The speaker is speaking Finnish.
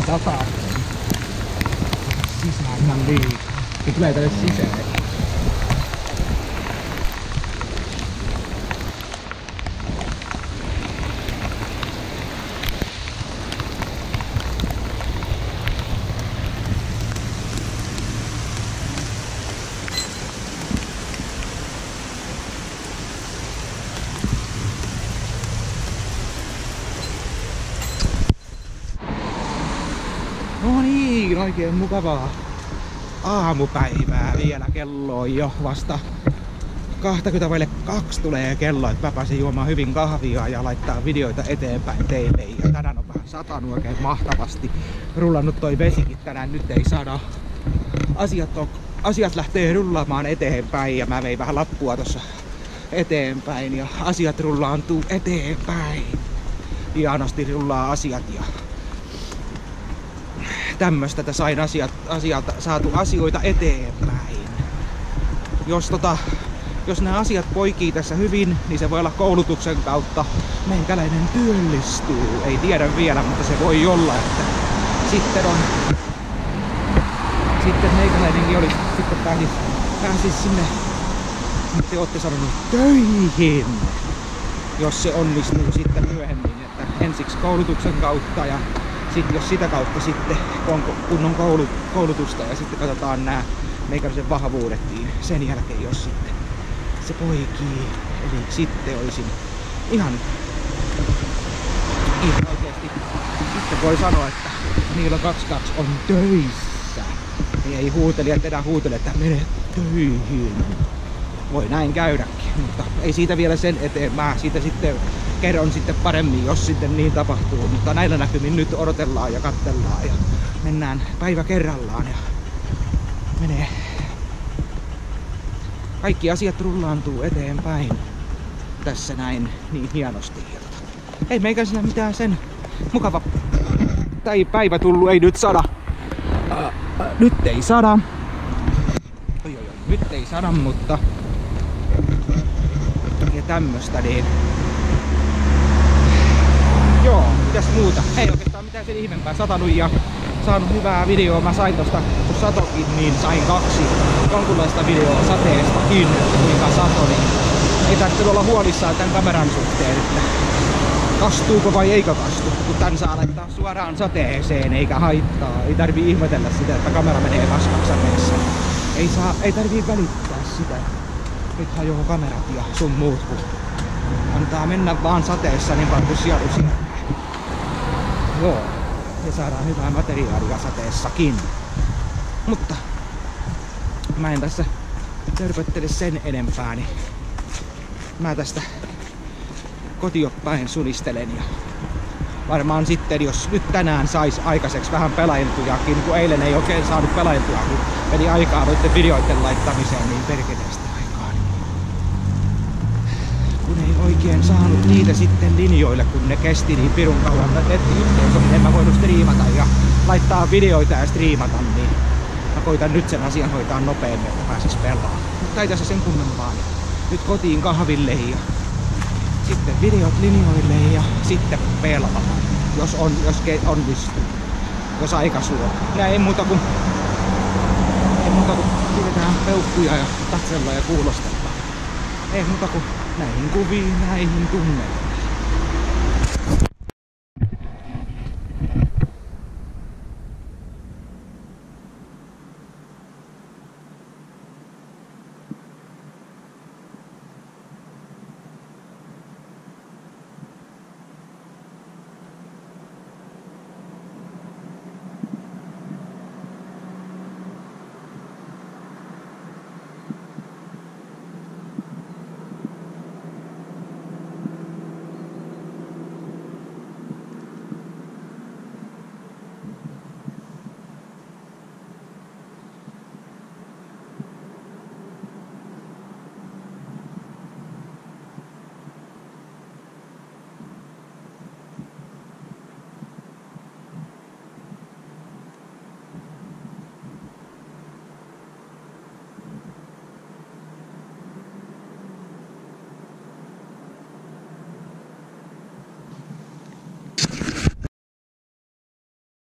sataa sisään ihan liikaa. Se tulee tänne sisään. No niin, oikein mukavaa aamupäivää vielä. Kello on jo vasta 20 vaille kaksi tulee kello, että mä pääsin juomaan hyvin kahvia ja laittaa videoita eteenpäin teille. Ja tänään on vähän satanut oikein mahtavasti. Rullannut toi vesikin tänään, nyt ei saada. Asiat, on, asiat lähtee rullaamaan eteenpäin ja mä vein vähän lappua tossa eteenpäin ja asiat rullaantuu eteenpäin. Hienosti rullaa asiat ja tämmöstä, että sain asiat, asialta, saatu asioita eteenpäin. Jos, tota, jos nämä asiat poikii tässä hyvin, niin se voi olla koulutuksen kautta meikäläinen työllistyy. Ei tiedä vielä, mutta se voi olla, että sitten on sitten meikäläinenkin olisi, sitten pääsis, pääsis sinne, te olette sanonut, töihin. Jos se onnistuu sitten myöhemmin, että ensiksi koulutuksen kautta ja sitten jos sitä kautta sitten on kunnon koulut, koulutusta ja sitten katsotaan nämä meikäläisen vahvuudet, niin sen jälkeen jos sitten se poikii, eli sitten olisin ihan, ihan oikeesti, sitten voi sanoa, että niillä 22 on töissä. Niin ei huutelijat enää huutele, että mene töihin. Voi näin käydäkin, mutta ei siitä vielä sen eteen. Mä siitä sitten kerron sitten paremmin, jos sitten niin tapahtuu. Mutta näillä näkymin nyt odotellaan ja katsellaan ja mennään päivä kerrallaan ja menee. Kaikki asiat rullaantuu eteenpäin tässä näin niin hienosti. Ei meikä siinä mitään sen mukava tai päivä tullut, ei nyt sada. Nyt ei sada. Oi, oi, oi, nyt ei sada, mutta ja tämmöstä niin Joo, mitäs muuta? Ei oikeastaan mitään sen ihmeempää satanut ja saanut hyvää videoa. Mä sain tosta, kun satokin, niin sain kaksi jonkunlaista videoa sateestakin, kuinka sato, niin ei tarvitse olla huolissaan tämän kameran suhteen, että kastuuko vai eikö kastu, kun tän saa laittaa suoraan sateeseen eikä haittaa. Ei tarvii ihmetellä sitä, että kamera menee paskaksi sateessa. Ei, saa, ei tarvii välittää sitä. Nyt hajoaa kamerat ja sun muut, kun antaa mennä vaan sateessa niin paljon kuin sielu Joo, ja saadaan hyvää materiaalia sateessakin. Mutta mä en tässä törpöttele sen enempää, niin mä tästä kotioppäin sunistelen ja varmaan sitten, jos nyt tänään sais aikaiseksi vähän pelailtujakin, kun eilen ei oikein saanut pelailtua, kun meni aikaa noiden videoiden laittamiseen niin perkeleesti. Kun ei oikein saanut niitä sitten linjoille, kun ne kesti niin pirun kauan nettiyhteys, niin en mä voinut striimata ja laittaa videoita ja striimata, niin mä koitan nyt sen asian hoitaa nopeammin, että pääsis pelaamaan. Mutta ei tässä sen kummempaa. Nyt kotiin kahville ja sitten videot linjoille ja sitten pelaa. Jos on, jos onnistuu. Jos aika suo. Ja ei muuta kuin, ei muuta kuin pidetään peukkuja ja katsellaan ja kuulostellaan. Ei muuta kuin näihin kuviin, näihin tunnelmiin.